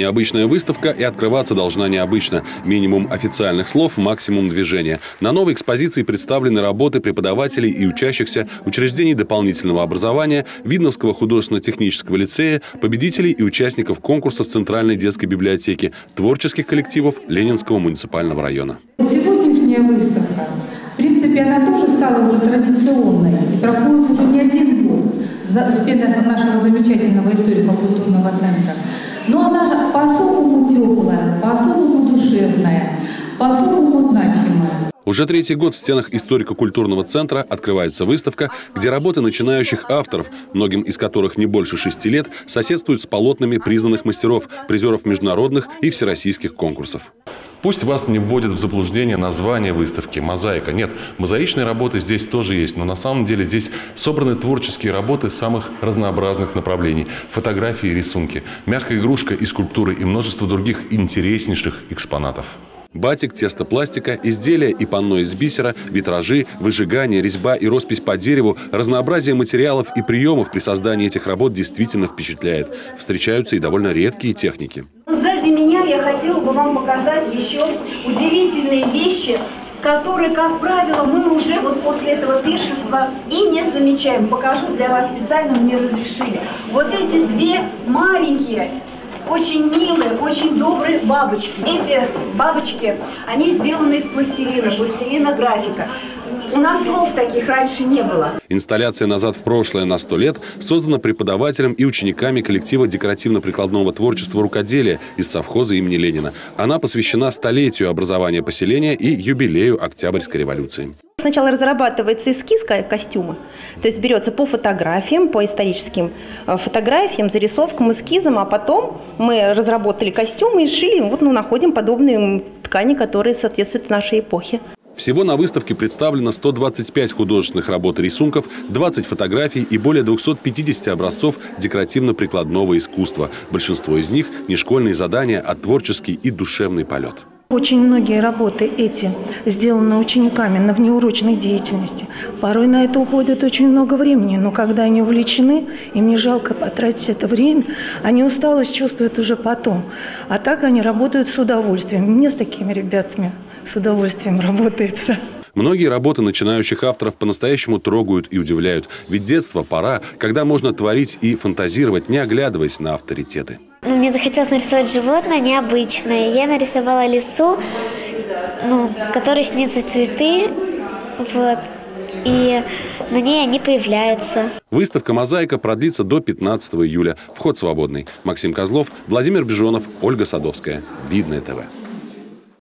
Необычная выставка и открываться должна необычно. Минимум официальных слов, максимум движения. На новой экспозиции представлены работы преподавателей и учащихся учреждений дополнительного образования, Видновского художественно-технического лицея, победителей и участников конкурсов Центральной детской библиотеки, творческих коллективов Ленинского муниципального района. Сегодняшняя выставка, в принципе, она тоже стала уже традиционной и проходит уже не один год в стенах нашего замечательного историко-культурного центра. Но она по-особому теплая, по-особому душевная, по-особому значимая. Уже третий год в стенах историко-культурного центра открывается выставка, где работы начинающих авторов, многим из которых не больше шести лет, соседствуют с полотнами признанных мастеров, призеров международных и всероссийских конкурсов. Пусть вас не вводит в заблуждение название выставки «Мозаика». Нет, мозаичные работы здесь тоже есть, но на самом деле здесь собраны творческие работы самых разнообразных направлений. Фотографии, рисунки, мягкая игрушка и скульптуры и множество других интереснейших экспонатов. Батик, тесто пластика, изделия и панно из бисера, витражи, выжигание, резьба и роспись по дереву, разнообразие материалов и приемов при создании этих работ действительно впечатляет. Встречаются и довольно редкие техники. Я хотела бы вам показать еще удивительные вещи, которые, как правило, мы уже вот после этого пиршества и не замечаем. Покажу для вас специально, мне разрешили. Вот эти две маленькие очень милые, очень добрые бабочки. Эти бабочки, они сделаны из пластилина, пластилина графика. У нас слов таких раньше не было. Инсталляция «Назад в прошлое» на сто лет создана преподавателем и учениками коллектива декоративно-прикладного творчества рукоделия из совхоза имени Ленина. Она посвящена столетию образования поселения и юбилею Октябрьской революции. Сначала разрабатывается эскиз костюма, то есть берется по фотографиям, по историческим э, фотографиям, зарисовкам, эскизам, а потом мы разработали костюмы и шили, вот ну, находим подобные ткани, которые соответствуют нашей эпохе. Всего на выставке представлено 125 художественных работ и рисунков, 20 фотографий и более 250 образцов декоративно-прикладного искусства. Большинство из них – не школьные задания, а творческий и душевный полет. Очень многие работы эти сделаны учениками на внеурочной деятельности. Порой на это уходит очень много времени, но когда они увлечены, им не жалко потратить это время, они усталость чувствуют уже потом. А так они работают с удовольствием. Мне с такими ребятами с удовольствием работается. Многие работы начинающих авторов по-настоящему трогают и удивляют. Ведь детство – пора, когда можно творить и фантазировать, не оглядываясь на авторитеты. Мне захотелось нарисовать животное необычное. Я нарисовала лесу, ну, которой снится цветы, вот, и на ней они появляются. Выставка «Мозаика» продлится до 15 июля. Вход свободный. Максим Козлов, Владимир Бежонов, Ольга Садовская. Видное ТВ.